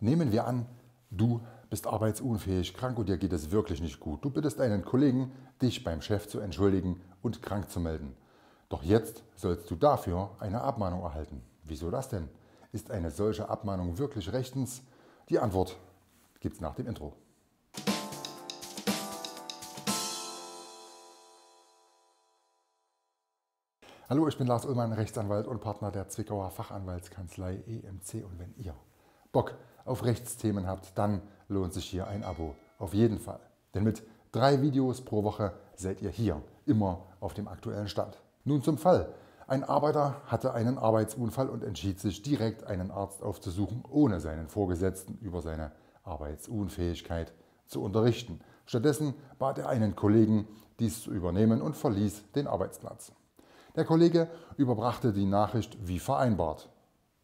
Nehmen wir an, du bist arbeitsunfähig, krank und dir geht es wirklich nicht gut. Du bittest einen Kollegen, dich beim Chef zu entschuldigen und krank zu melden. Doch jetzt sollst du dafür eine Abmahnung erhalten. Wieso das denn? Ist eine solche Abmahnung wirklich rechtens? Die Antwort gibt es nach dem Intro. Hallo, ich bin Lars Ullmann, Rechtsanwalt und Partner der Zwickauer Fachanwaltskanzlei EMC. Und wenn ihr Bock auf Rechtsthemen habt, dann lohnt sich hier ein Abo. Auf jeden Fall. Denn mit drei Videos pro Woche seid ihr hier immer auf dem aktuellen Stand. Nun zum Fall. Ein Arbeiter hatte einen Arbeitsunfall und entschied sich direkt einen Arzt aufzusuchen, ohne seinen Vorgesetzten über seine Arbeitsunfähigkeit zu unterrichten. Stattdessen bat er einen Kollegen, dies zu übernehmen und verließ den Arbeitsplatz. Der Kollege überbrachte die Nachricht wie vereinbart.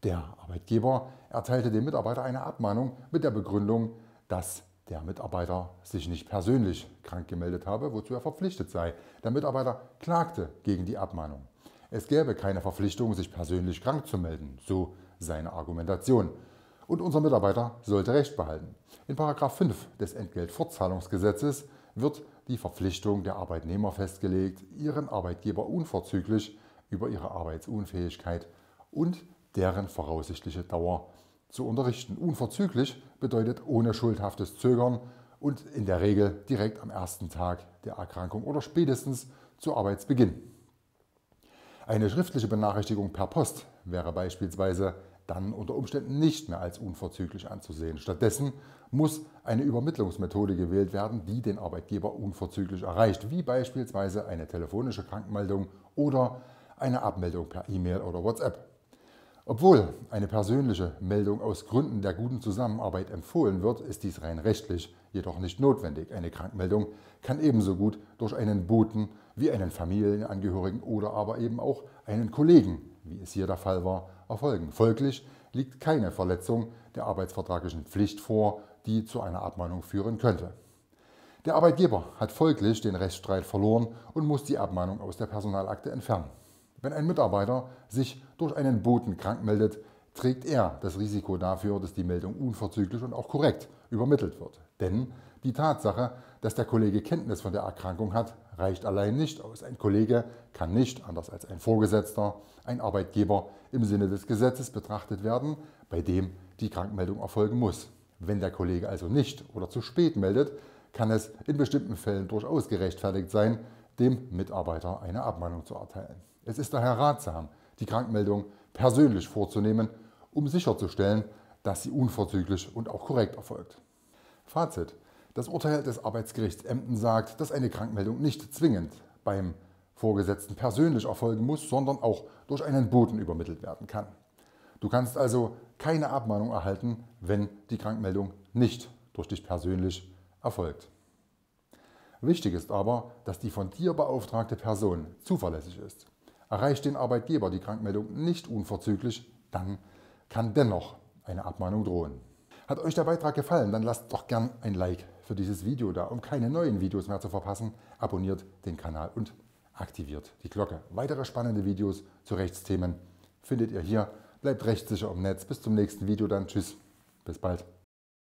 Der Arbeitgeber erteilte dem Mitarbeiter eine Abmahnung mit der Begründung, dass der Mitarbeiter sich nicht persönlich krank gemeldet habe, wozu er verpflichtet sei. Der Mitarbeiter klagte gegen die Abmahnung. Es gäbe keine Verpflichtung, sich persönlich krank zu melden, so seine Argumentation. Und unser Mitarbeiter sollte Recht behalten. In 5 des Entgeltfortzahlungsgesetzes wird die Verpflichtung der Arbeitnehmer festgelegt, ihren Arbeitgeber unverzüglich über ihre Arbeitsunfähigkeit und deren voraussichtliche Dauer zu unterrichten. Unverzüglich bedeutet ohne schuldhaftes Zögern und in der Regel direkt am ersten Tag der Erkrankung oder spätestens zu Arbeitsbeginn. Eine schriftliche Benachrichtigung per Post wäre beispielsweise dann unter Umständen nicht mehr als unverzüglich anzusehen. Stattdessen muss eine Übermittlungsmethode gewählt werden, die den Arbeitgeber unverzüglich erreicht, wie beispielsweise eine telefonische Krankmeldung oder eine Abmeldung per E-Mail oder WhatsApp. Obwohl eine persönliche Meldung aus Gründen der guten Zusammenarbeit empfohlen wird, ist dies rein rechtlich jedoch nicht notwendig. Eine Krankmeldung kann ebenso gut durch einen Boten wie einen Familienangehörigen oder aber eben auch einen Kollegen, wie es hier der Fall war, erfolgen. Folglich liegt keine Verletzung der arbeitsvertraglichen Pflicht vor, die zu einer Abmahnung führen könnte. Der Arbeitgeber hat folglich den Rechtsstreit verloren und muss die Abmahnung aus der Personalakte entfernen. Wenn ein Mitarbeiter sich durch einen Boten krank meldet, trägt er das Risiko dafür, dass die Meldung unverzüglich und auch korrekt übermittelt wird. Denn die Tatsache, dass der Kollege Kenntnis von der Erkrankung hat, reicht allein nicht aus. Ein Kollege kann nicht, anders als ein Vorgesetzter, ein Arbeitgeber im Sinne des Gesetzes betrachtet werden, bei dem die Krankmeldung erfolgen muss. Wenn der Kollege also nicht oder zu spät meldet, kann es in bestimmten Fällen durchaus gerechtfertigt sein, dem Mitarbeiter eine Abmahnung zu erteilen. Es ist daher ratsam, die Krankmeldung persönlich vorzunehmen, um sicherzustellen, dass sie unverzüglich und auch korrekt erfolgt. Fazit. Das Urteil des Arbeitsgerichts Emden sagt, dass eine Krankmeldung nicht zwingend beim Vorgesetzten persönlich erfolgen muss, sondern auch durch einen Boten übermittelt werden kann. Du kannst also keine Abmahnung erhalten, wenn die Krankmeldung nicht durch dich persönlich erfolgt. Wichtig ist aber, dass die von dir beauftragte Person zuverlässig ist. Erreicht den Arbeitgeber die Krankmeldung nicht unverzüglich, dann kann dennoch eine Abmahnung drohen. Hat euch der Beitrag gefallen, dann lasst doch gern ein Like für dieses Video da. Um keine neuen Videos mehr zu verpassen, abonniert den Kanal und aktiviert die Glocke. Weitere spannende Videos zu Rechtsthemen findet ihr hier. Bleibt rechtssicher im Netz. Bis zum nächsten Video dann. Tschüss. Bis bald.